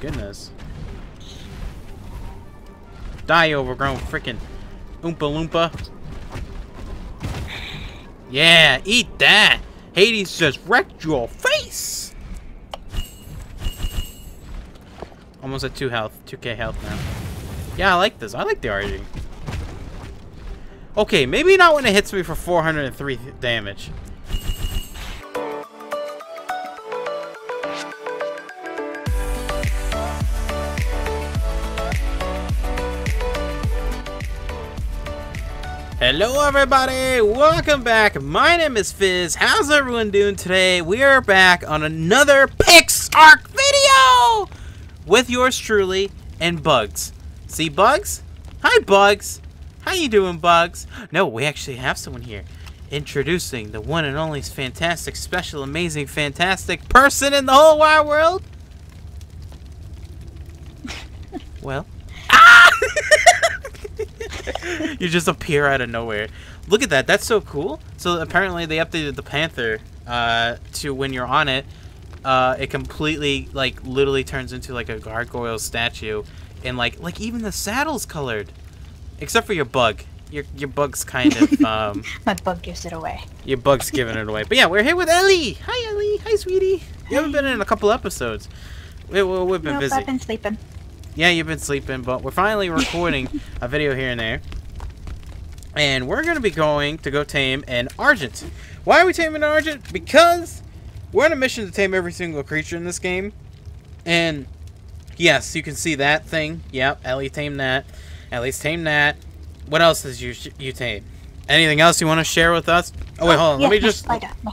goodness. Die, overgrown freaking Oompa Loompa. Yeah, eat that! Hades just wrecked your face! Almost at 2 health, 2k health now. Yeah, I like this. I like the RG. Okay, maybe not when it hits me for 403 damage. Hello everybody, welcome back. My name is Fizz. How's everyone doing today? We are back on another PixARK video with yours truly and Bugs. See Bugs? Hi Bugs. How you doing Bugs? No, we actually have someone here. Introducing the one and only fantastic, special, amazing, fantastic person in the whole wide world. well. Ah! you just appear out of nowhere. Look at that. That's so cool. So apparently they updated the Panther uh, to when you're on it, uh, it completely like literally turns into like a gargoyle statue, and like like even the saddle's colored, except for your bug. Your your bug's kind of um. My bug gives it away. Your bug's giving it away. But yeah, we're here with Ellie. Hi Ellie. Hi sweetie. You haven't been in a couple episodes. We, we, we've been nope, busy. I've been sleeping. Yeah, you've been sleeping, but we're finally recording a video here and there. And we're going to be going to go tame an Argent. Why are we taming an Argent? Because we're on a mission to tame every single creature in this game. And yes, you can see that thing. Yep, Ellie tamed that. Ellie's tamed that. What else did you you tame? Anything else you want to share with us? Oh, wait, hold on. Let me just... Spider, no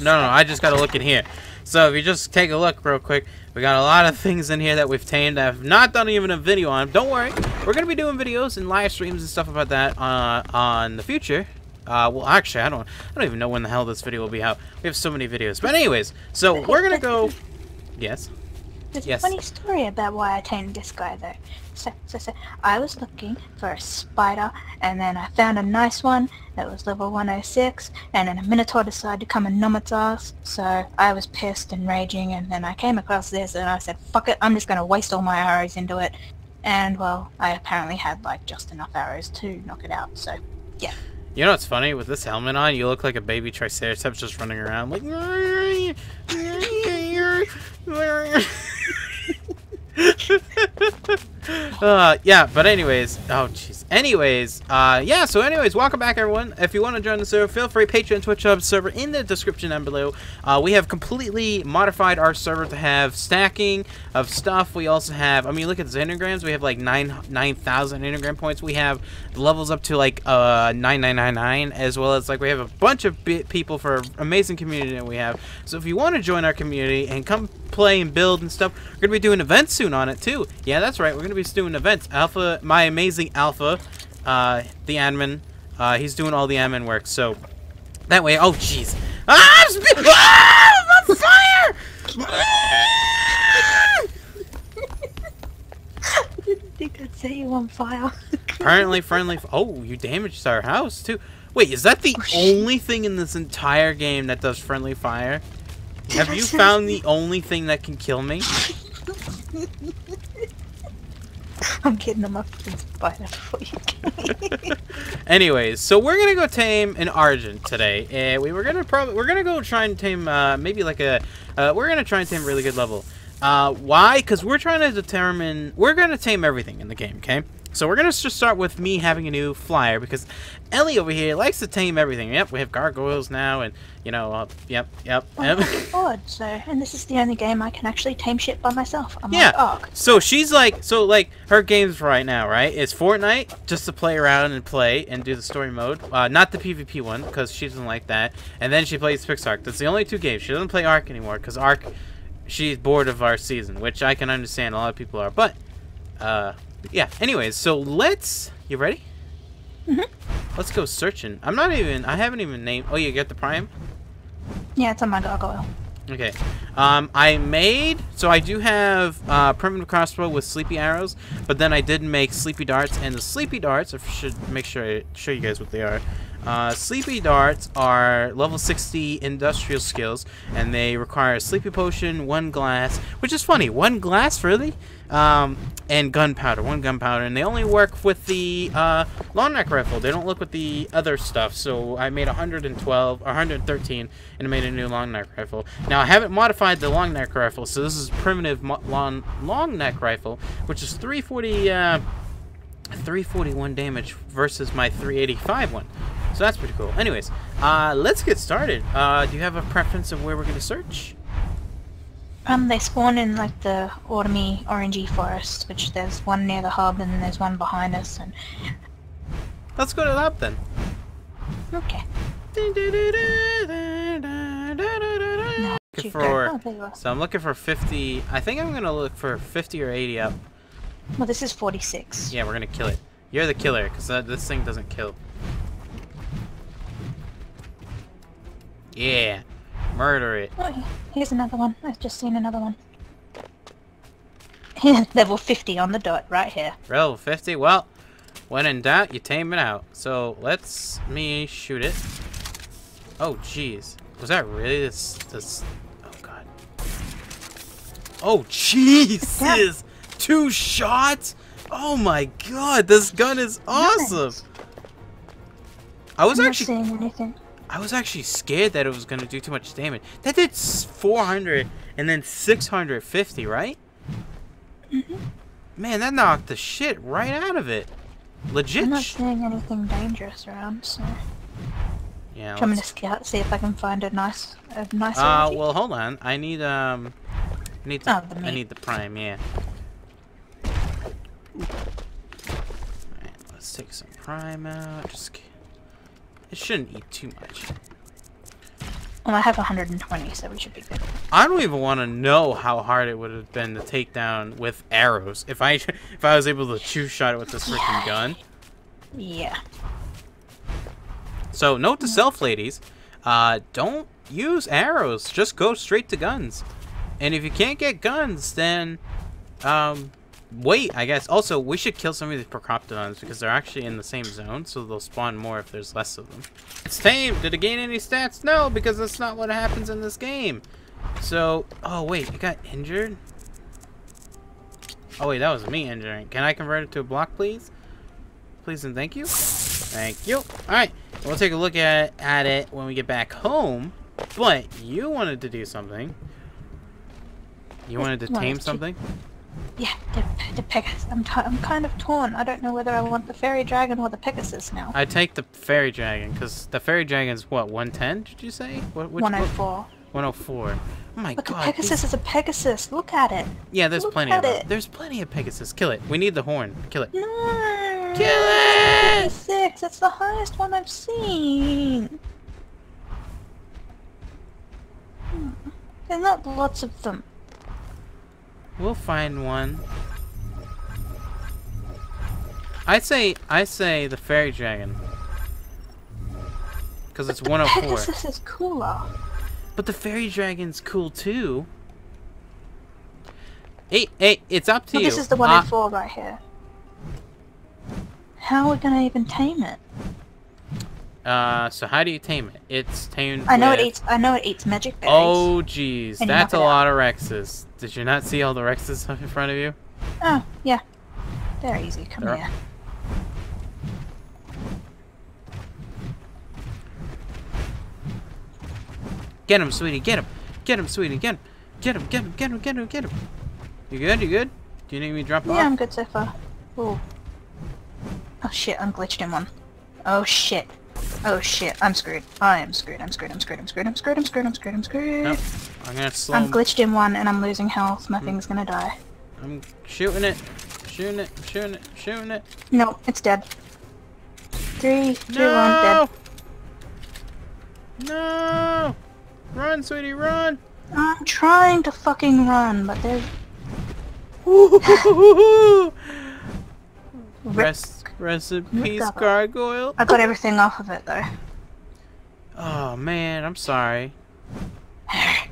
No, no, I just gotta look in here. So if you just take a look real quick, we got a lot of things in here that we've tamed I've not done even a video on. Don't worry, we're gonna be doing videos and live streams and stuff about that uh, on the future. Uh, well, actually, I don't, I don't even know when the hell this video will be out. We have so many videos. But anyways, so we're gonna go. Yes. There's Yes. a funny story about why I tamed this guy though. So, so, so, I was looking for a spider, and then I found a nice one that was level 106, and then a Minotaur decided to come and numb its ass, so I was pissed and raging, and then I came across this, and I said, fuck it, I'm just gonna waste all my arrows into it. And, well, I apparently had, like, just enough arrows to knock it out, so, yeah. You know what's funny? With this helmet on, you look like a baby Triceratops just running around like. uh, yeah, but anyways, oh jeez. Anyways, uh, yeah. So anyways, welcome back, everyone. If you want to join the server, feel free. Patreon, Twitch sub server in the description down below. Uh, we have completely modified our server to have stacking of stuff. We also have. I mean, look at the engrams. We have like nine nine thousand engram points. We have levels up to like uh nine nine nine nine, as well as like we have a bunch of people for amazing community that we have. So if you want to join our community and come play and build and stuff, we're gonna be doing events soon on it too. Yeah, that's right. We're gonna be doing events. Alpha, my amazing Alpha, uh, the admin, uh, he's doing all the admin work. So that way, oh jeez, ah, I'm, ah, I'm on fire! I didn't think I'd set you on fire. Apparently, friendly. F- oh, you damaged our house too. Wait, is that the Oh, only thing in this entire game that does friendly fire? Have you found the only thing that can kill me? I'm getting on my fucking spider before you. Anyways, so we're gonna go tame an Argent today, and we were gonna probably we're gonna go try and tame uh, maybe like a uh, we're gonna try and tame a really good level. Uh, why? Because we're trying to determine we're gonna tame everything in the game. Okay, so we're gonna just start with me having a new flyer because Ellie over here likes to tame everything. Yep, we have gargoyles now, and you know, uh, yep, yep. I'm yep. forward, so, and this is the only game I can actually tame shit by myself. I'm Yeah. like, oh, So she's like, so like her games right now, right? Is Fortnite just to play around and play and do the story mode, uh, not the PvP one because she doesn't like that. And then she plays PixARK. That's the only two games. She doesn't play Ark anymore because Ark, she's bored of our season, which I can understand. A lot of people are, but uh, yeah. Anyways, so let's. You ready? Mhm. Let's go searching. I'm not even. I haven't even named. Oh, you get the Prime. yeah, it's on my gargoyle. Okay. Um, I made so I do have uh, primitive crossbow with sleepy arrows, but then I did make sleepy darts, and the sleepy darts. I should make sure I show you guys what they are. Uh, sleepy darts are level 60 industrial skills, and they require a sleepy potion, one glass, which is funny, one glass, really? Um, and gunpowder, one gunpowder, and they only work with the uh, long neck rifle. They don't look with the other stuff, so I made 112, or 113, and I made a new long neck rifle. Now, I haven't modified the long neck rifle, so this is primitive long, long neck rifle, which is 340, uh, 341 damage versus my 385 one. So that's pretty cool. Anyways, uh, let's get started. Uh, do you have a preference of where we're going to search? Um, they spawn in like the autumny, orangey forest, which there's one near the hub and there's one behind us. And let's go to the hub then. Okay. No, for, oh, so I'm looking for 50. I think I'm gonna look for 50 or 80 up. Well, this is 46. Yeah, we're gonna kill it. You're the killer, because this thing doesn't kill. Yeah. Murder it. Oh, here's another one. I've just seen another one. Level 50 on the dot, right here. Level 50? Well, when in doubt, you tame it out. So, let's me shoot it. Oh, jeez. Was that really this... this... Oh, God. Oh, Jesus! Yeah. Two shots? Oh, my God. This gun is awesome. Nice. I was I'm actually... Not seeing anything. I was actually scared that it was going to do too much damage. That did 400 and then 650, right? Mm -hmm. Man, that knocked the shit right out of it. Legit. I'm not seeing anything dangerous around, so... Yeah, I'm gonna scout, see if I can find a nice, a nice. Uh, well, hold on. I need um, I need the, oh, the I need the prime. Yeah. Alright, let's take some prime out. Just it shouldn't eat too much. Well, I have 120, so we should be good. I don't even want to know how hard it would have been to take down with arrows if I if I was able to two shot it with this freaking yeah. gun. Yeah. So note to self, ladies, uh, don't use arrows. Just go straight to guns. And if you can't get guns, then um, wait, I guess. Also, we should kill some of these Procoptodons because they're actually in the same zone, so they'll spawn more if there's less of them. It's tame. Did it gain any stats? No, because that's not what happens in this game. So, oh wait, it got injured? Oh wait, that was me injuring. Can I convert it to a block, please? Please and thank you. Thank you. Alright, we'll take a look at, at it when we get back home. But you wanted to do something. You wanted to tame something? Yeah, the, the Pegasus. I'm, I'm kind of torn. I don't know whether I want the fairy dragon or the Pegasus now. I take the fairy dragon because the fairy dragon's what 110? Did you say? What? Which, 104. What? 104. Oh my Look, god. Pegasus these... is a Pegasus. Look at it. Yeah, there's Look plenty of it. There's plenty of Pegasus. Kill it. We need the horn. Kill it. No. Kill it. Six. It's the highest one I've seen. Hmm. There's not lots of them. We'll find one. I say, I say the fairy dragon. Because it's 104. Pegasus is cooler. But the fairy dragon's cool too. Hey, hey, it's up to well, you. This is the 104 uh, right here. How are we gonna even tame it? Uh, so how do you tame it? It's tamed. I know with... it eats. I know it eats magic berries. Oh, jeez, that's a lot of Rexes. Did you not see all the Rexes in front of you? Oh, yeah. They're easy. Come They're... here. Get him, sweetie. Get him. Get him, sweetie. Get him. Get him. Get him. Get him. Get him. Get him. You good? You good? Do you need me to drop yeah, off? Yeah, I'm good so far. Oh. Oh shit! I'm glitched in one. Oh shit. Oh shit, I'm screwed. I am screwed, I'm screwed, I'm screwed, I'm screwed, I'm screwed, I'm screwed, I'm screwed, I'm screwed. Nope. I'm gonna slow I'm glitched in one and I'm losing health. My mm. thing's gonna die. I'm shooting it. Shooting it, shooting it, shooting it. No, it's dead. Three, two, no! one, dead. No! Run, sweetie, run! I'm trying to fucking run, but there's... Rest Rest in peace, gargoyle. I got everything off of it though. Oh man, I'm sorry.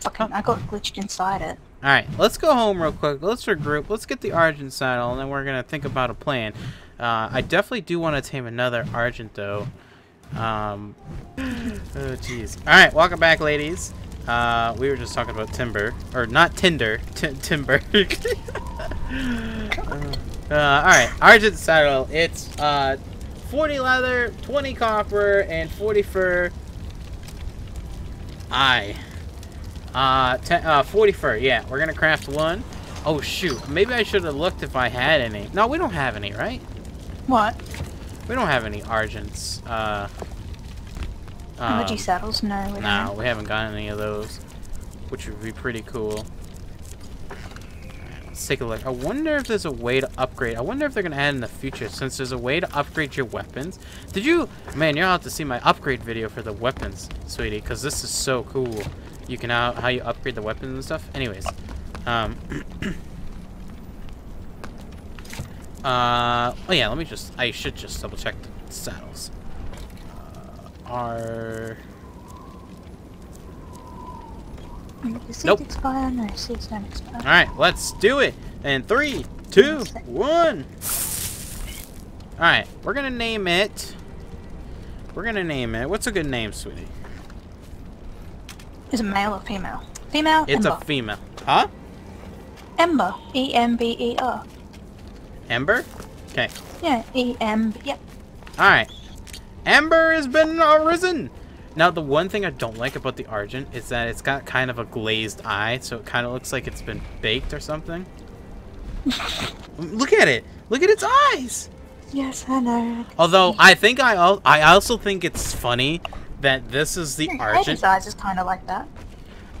Fucking, I got glitched inside it. Alright, let's go home real quick. Let's regroup. Let's get the Argent saddle, and then we're going to think about a plan. Uh, I definitely do want to tame another Argent, though. Um, oh, jeez. All right, welcome back, ladies. Uh, we were just talking about timber, or not Tinder, t timber. uh, all right, Argent saddle. It's uh, 40 leather, 20 copper, and 40 fur. I. Uh, ten, uh, 40 fur. Yeah, we're gonna craft one. Oh shoot, maybe I should have looked if I had any. No, we don't have any, right? What? We don't have any argents. Uh, Emoji um, saddles? No, we no, we haven't gotten any of those, which would be pretty cool. Let's take a look. I wonder if there's a way to upgrade. I wonder if they're gonna add in the future, since there's a way to upgrade your weapons. Did you? Man, you'll have to see my upgrade video for the weapons, sweetie, because this is so cool. You can how how you upgrade the weapons and stuff. Anyways, um. Uh, oh yeah, let me just, I should just double check the saddles. Uh, are, Nope. expire? No, seeds don't expire. alright, let's do it. And three, two, one. Alright, we're gonna name it, we're gonna name it, what's a good name, sweetie? Is it male or female? Female? It's Ember. a female. Huh? Ember. E-M-B-E-R. Ember? Okay. Yeah, E-M... Yep. Alright. Ember has been arisen! Now, the one thing I don't like about the Argent is that it's got kind of a glazed eye, so it kind of looks like it's been baked or something. Look at it! Look at its eyes! Yes, I know. Although, I think I, al I also think it's funny that this is the Argent. Hades eyes is kind of like that.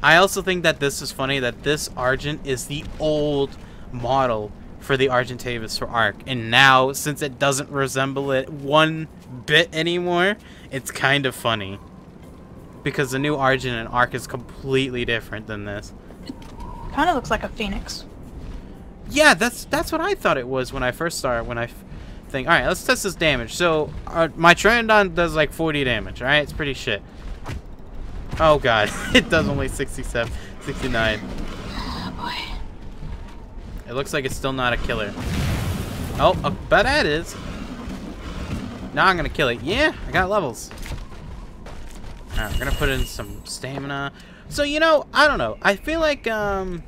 I also think that this is funny that this Argent is the old model for the Argentavis for Ark. And now, since it doesn't resemble it one bit anymore, it's kind of funny. Because the new Argent and Ark is completely different than this. It Kind of looks like a phoenix. Yeah, that's that's what I thought it was when I first started. When I f- think, all right, let's test this damage. So uh, my Trandon does like 40 damage. All right, it's pretty shit. Oh god, it does only 67, 69. Oh boy. It looks like it's still not a killer. Oh, but that is. Now I'm gonna kill it. Yeah, I got levels. Alright, we're gonna put in some stamina. So you know, I don't know. I feel like um.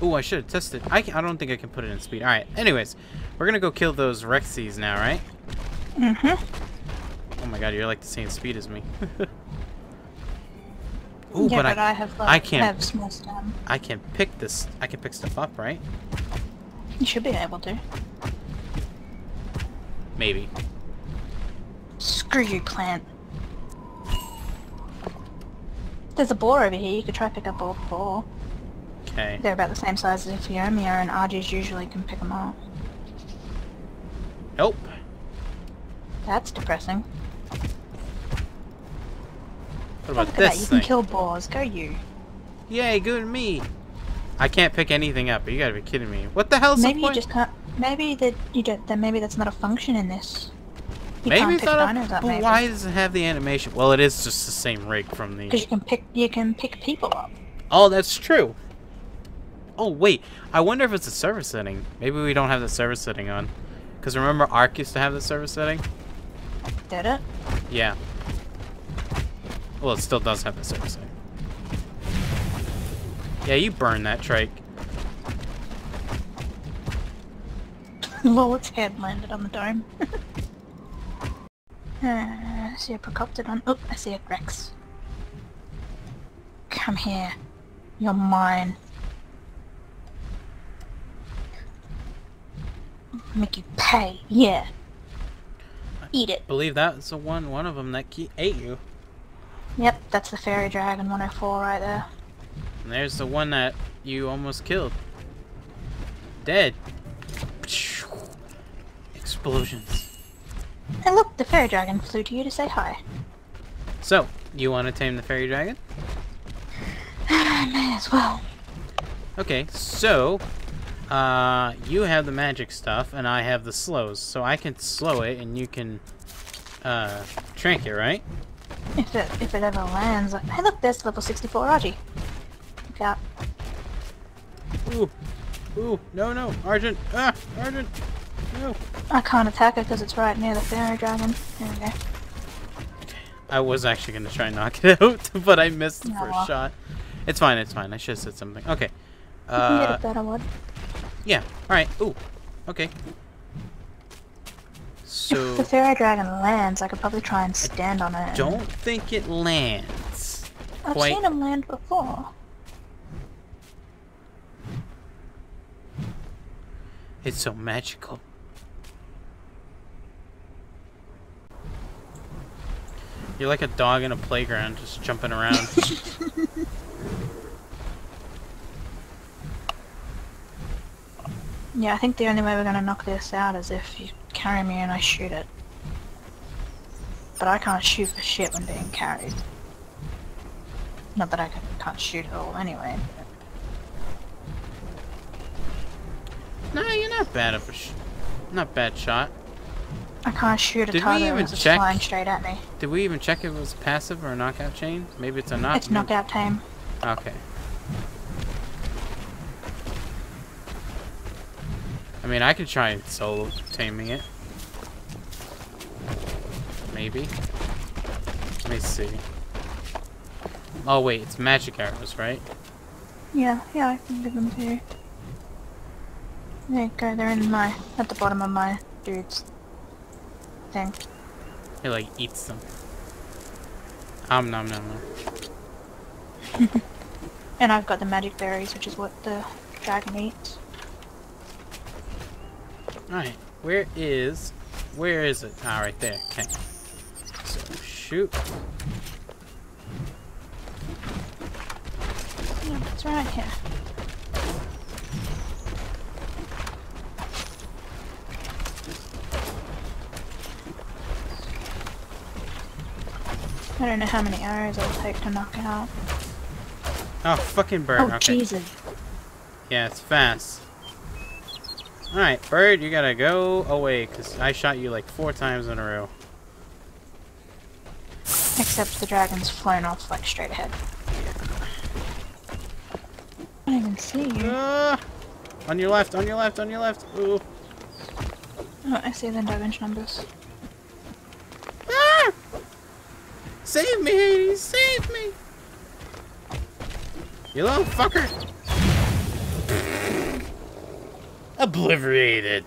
Oh, I should have tested. I can, I don't think I can put it in speed. All right. Anyways, we're gonna go kill those Rexies now, right? Mm-hmm. Oh my god, you're like the same speed as me. Ooh, yeah, but, but, I I, have like, I can't- have small stem. I can pick this. I can pick stuff up, right? You should be able to. Maybe. Screw you, plant. There's a boar over here. You could try pick up a boar. Okay. They're about the same size as a Phiomia, and Argies usually can pick them up. Nope. That's depressing. What about Look at that. You thing? can kill boars. Go you. Yay, good me. I can't pick anything up. You gotta be kidding me. What the hell's Maybe the you just can't. Maybe that you don't. Then maybe that's not a function in this. You maybe can't pick a, up. but Maybe. why does it have the animation? Well, it is just the same rig from the. Because you can pick. You can pick people up. Oh, that's true. Oh wait, I wonder if it's a server setting. Maybe we don't have the server setting on. Because remember, Ark used to have the server setting. Did it? Yeah. Well, it still does have the server setting. Yeah, you burn that trike. Lol, its head landed on the dome. uh, I see a Procoptodon. Oh, I see a Rex. Come here. You're mine. Make you pay. Yeah. Eat it. Believe that's the one one of them that ate you. Yep, that's the Fairy Dragon 104 right there. And there's the one that you almost killed. Dead. Explosions. And look, the Fairy Dragon flew to you to say hi. So, you want to tame the fairy dragon? I may as well. Okay, so, uh, you have the magic stuff, and I have the slows. So I can slow it, and you can, uh, trank it, right? If it if it ever lands. Hey look, there's level 64 Raji. Look out. Ooh, ooh, no, no, Argent, ah, Argent. I can't attack it because it's right near the fairy dragon. There we go. I was actually gonna try and knock it out, but I missed the Yeah, first shot. It's fine. It's fine. I should have said something. Okay. you can get Uh, a better one. yeah. All right. Ooh. Okay. If So the fairy dragon lands, I could probably try and stand on it. and- don't think it lands. I've quite- seen him land before. It's so magical. You're like a dog in a playground, just jumping around. Yeah, I think the only way we're gonna knock this out is if you carry me and I shoot it. But I can't shoot for shit when being carried. Not that I can, can't shoot at all anyway. no, you're not bad of a sh- not bad shot. I can't shoot a Did we even it's check? flying straight at me. Did we even check if it was passive or a knockout chain? Maybe it's a knockout. It's knockout time. Okay. I mean, I could try solo taming it. Maybe. Let me see. Oh wait, it's magic arrows, right? Yeah, yeah, I can give them to you. There you go, they're in my, at the bottom of my dude's thing. It like eats them. Um nom nom nom. And I've got the magic berries, which is what the dragon eats. Alright, where is where is it? Ah right there. Okay. So shoot. Yeah, it's right here. I don't know how many arrows it'll take to knock it out. Oh fucking bird. Oh, okay. Jesus. Yeah, it's fast. Alright, bird, you gotta go away, because I shot you like four times in a row. Except the dragon's flying off, like, straight ahead. I don't even see you. Ah! on your left, on your left, on your left. Ooh. Oh, I see the damage numbers. Ah! Save me, Hades! Save me! You little fucker! Obliterated!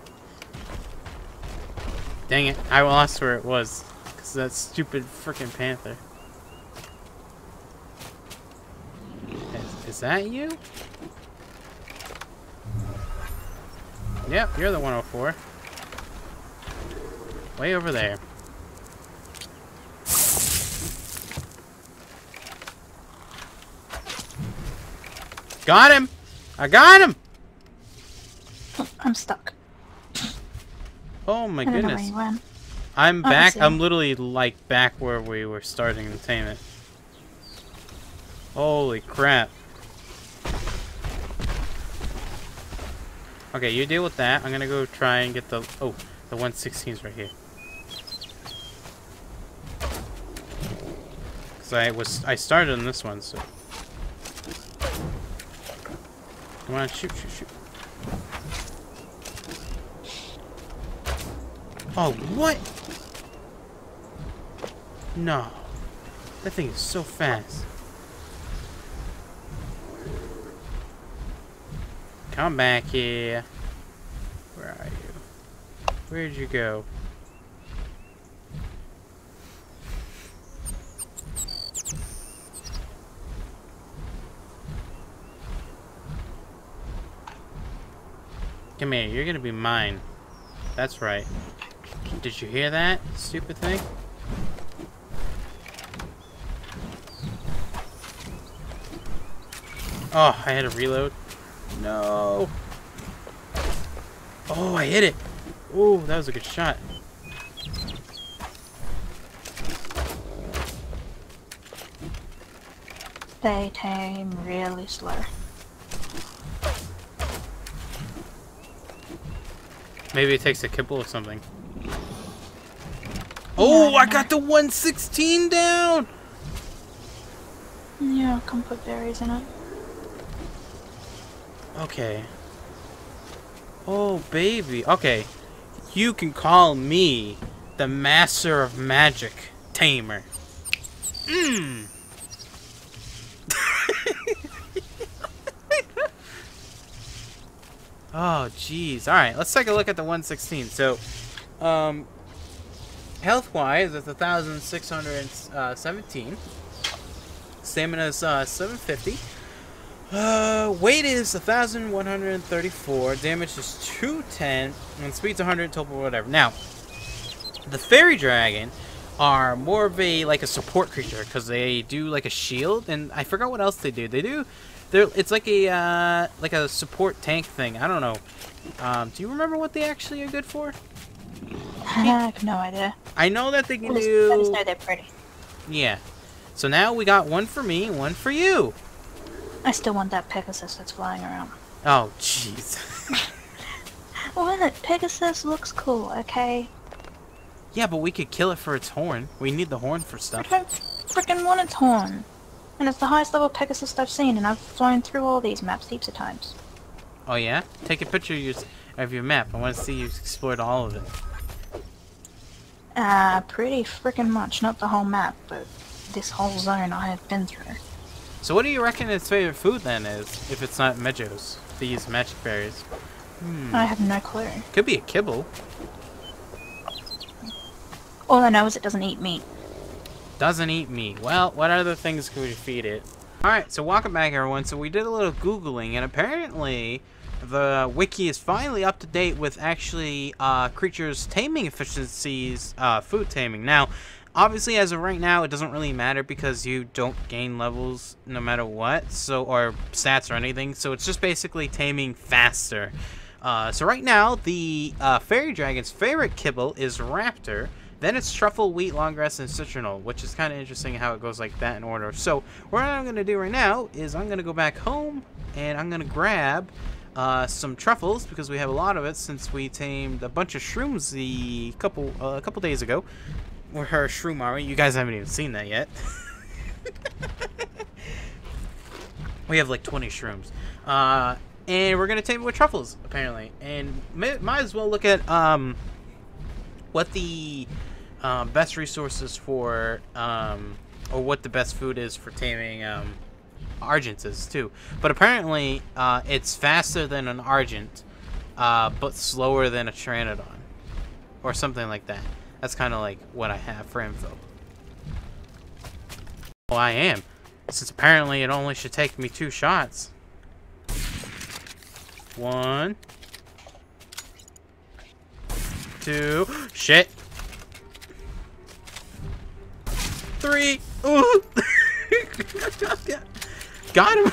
Dang it, I lost where it was. Because that stupid freaking panther. Is, is that you? Yep, you're the 104. Way over there. Got him! I got him! Oh, I'm stuck. Oh my I don't know where goodness. I'm Oh, back. I'm literally like back where we were starting to tame it. Holy crap. Okay, you deal with that. I'm gonna go try and get the oh, the 116's right here. Cause I was I started on this one, so. Come on, shoot, shoot, shoot. Oh, what? No. That thing is so fast. Come back here. Where are you? Where'd you go? Come here, you're gonna be mine. That's right. Did you hear that, stupid thing? Oh, I had to reload. No. Oh, oh I hit it. Oh, that was a good shot. They tame really slow. Maybe it takes a kibble or something. Oh, I got the 116 down! Yeah, come put berries in it. Okay. Oh, baby. Okay. You can call me the Master of Magic Tamer. Mmm. Oh, jeez. All right, let's take a look at the 116. So, um, health-wise, it's 1,617. Stamina is uh, 750. Uh, weight is 1,134. Damage is 210. And speed's 100, total whatever. Now, the Fairy Dragon are more of a, like, a support creature. Because they do, like, a shield. And I forgot what else they do. They do... They're, it's like a, uh, like a support tank thing. I don't know. Um, do you remember what they actually are good for? I have no idea. I know that they I can just, I just know they're pretty. Yeah. So now we got one for me, one for you. I still want that Pegasus that's flying around. Oh, jeez. Well, Pegasus looks cool, okay? yeah, but we could kill it for its horn. We need the horn for I stuff. don't freaking want its horn. And it's the highest level Pegasus I've seen, and I've flown through all these maps heaps of times. Oh, yeah? Take a picture of your, of your map. I want to see you explored all of it. Uh, pretty freaking much. Not the whole map, but this whole zone I have been through. So what do you reckon its favorite food then is, if it's not Mejos, these magic berries? Hmm. I have no clue. Could be a kibble. All I know is it doesn't eat meat. Doesn't eat meat. Well, what other things could we feed it? Alright, so welcome back everyone. So we did a little googling and apparently the wiki is finally up to date with actually uh, creatures taming efficiencies, uh, food taming. Now, obviously as of right now it doesn't really matter because you don't gain levels no matter what, so or stats or anything. So it's just basically taming faster. Uh, so right now the uh, fairy dragon's favorite kibble is raptor. Then it's truffle, wheat, long grass, and citronal, which is kind of interesting how it goes like that in order. So what I'm going to do right now is I'm going to go back home and I'm going to grab uh, some truffles because we have a lot of it since we tamed a bunch of shrooms the couple uh, a couple days ago. We're her shroom army. You guys haven't even seen that yet. we have like 20 shrooms. Uh, and we're going to tame it with truffles, apparently. And may, might as well look at um, what the um, best resources for, um, or what the best food is for taming um, Argents is too. But apparently, uh, it's faster than an Argent, uh, but slower than a Pteranodon. Or something like that. That's kind of like what I have for info. Oh, I am. Since apparently it only should take me two shots. One. Two. Shit. Three. Ooh. Got him.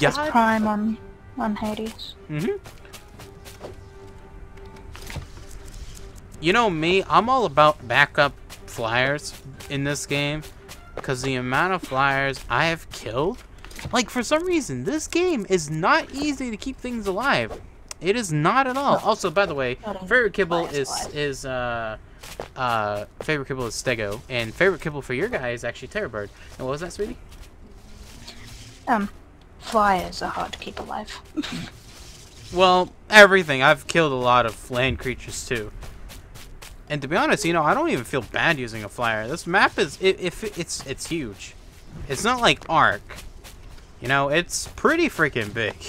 That's Prime on, on Hades. Mm-hmm. You know me, I'm all about backup flyers in this game because the amount of flyers I have killed, like for some reason, this game is not easy to keep things alive. It is not at all. Also, by the way, favorite kibble is is uh uh favorite kibble is Stego, and favorite kibble for your guy is actually Terrorbird. And what was that, sweetie? Um, flyers are hard to keep alive. Well, everything. I've killed a lot of land creatures too. And to be honest, you know, I don't even feel bad using a flyer. This map is it, if it's it's huge. It's not like Ark. You know, it's pretty freaking big.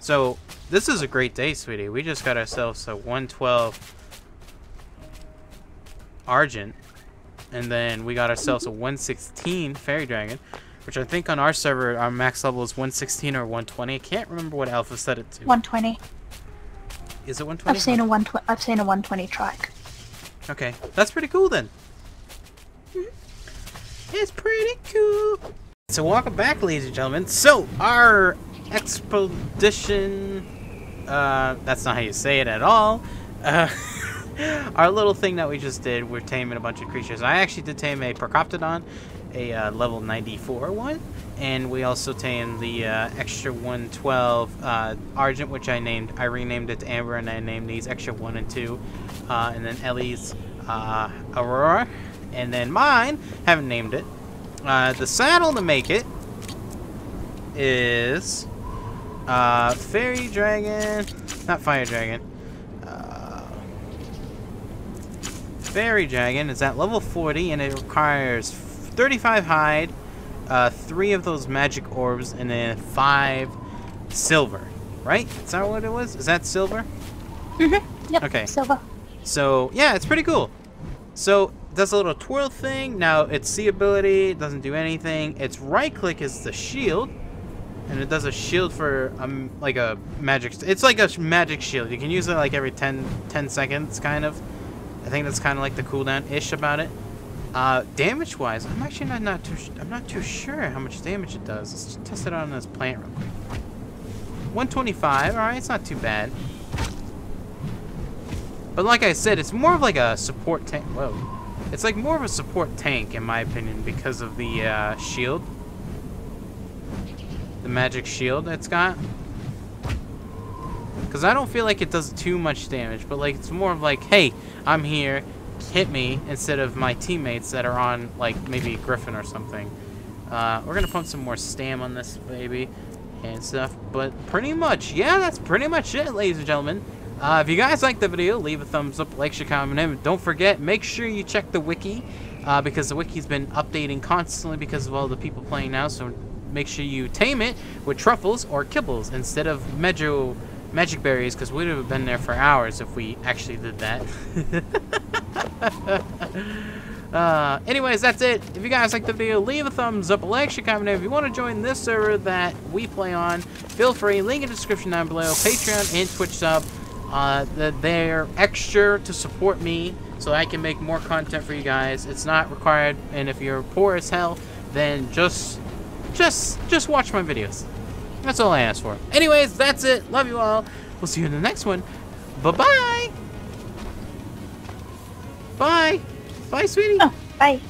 So, this is a great day, sweetie. We just got ourselves a 112 Argent. And then we got ourselves a 116 Fairy Dragon. Which I think on our server, our max level is 116 or 120. I can't remember what Alpha set it to. 120. Is it 120? I've seen a 120. I've seen a 120 trike. Okay, that's pretty cool then. Mm-hmm. It's pretty cool. So welcome back, ladies and gentlemen. So our expedition, uh, that's not how you say it at all. Uh, our little thing that we just did, we're taming a bunch of creatures. I actually did tame a Procoptodon, a uh, level 94 one, and we also tamed the uh, extra 112 uh, Argent, which I named, I renamed it to Amber, and I named these extra 1 and 2, uh, and then Ellie's uh, Aurora, and then mine, haven't named it. The saddle to make it is uh, Fairy Dragon, not Fire Dragon. Uh, Fairy Dragon is at level 40 and it requires 35 hide, uh, 3 of those magic orbs, and then 5 silver. Right? Is that what it was? Is that silver? Mm-hmm. Yep. Okay. Silver. So, yeah, it's pretty cool. So, does a little twirl thing. Now, its C ability doesn't do anything. Its right click is the shield. And it does a shield for, um, like a magic... It's like a magic shield. You can use it like every 10, 10 seconds, kind of. I think that's kind of like the cooldown-ish about it. Uh, damage-wise, I'm actually not, not too... I'm not too sure how much damage it does. Let's just test it out on this plant real quick. 125. Alright, it's not too bad. But like I said, it's more of like a support tank. Whoa. It's like more of a support tank, in my opinion, because of the uh, shield. The magic shield it's got. Because I don't feel like it does too much damage, but like it's more of like, hey, I'm here, hit me, instead of my teammates that are on, like, maybe Griffin or something. Uh, we're going to pump some more stam on this baby and stuff. But pretty much, yeah, that's pretty much it, ladies and gentlemen. Uh, if you guys liked the video, leave a thumbs up, like, share, comment, and don't forget, make sure you check the wiki, uh, because the wiki's been updating constantly because of all the people playing now, so make sure you tame it with truffles or kibbles instead of Mejo magic berries, because we'd have been there for hours if we actually did that. Uh, anyways, that's it. If you guys liked the video, leave a thumbs up, a like, share, comment. If you want to join this server that we play on, feel free. Link in the description down below. Patreon and Twitch sub. Uh, they're extra to support me so I can make more content for you guys. It's not required, and if you're poor as hell, then just, just, just watch my videos. That's all I ask for. Anyways, that's it. Love you all. We'll see you in the next one. Bye-bye. Bye. Bye, sweetie. Oh, bye.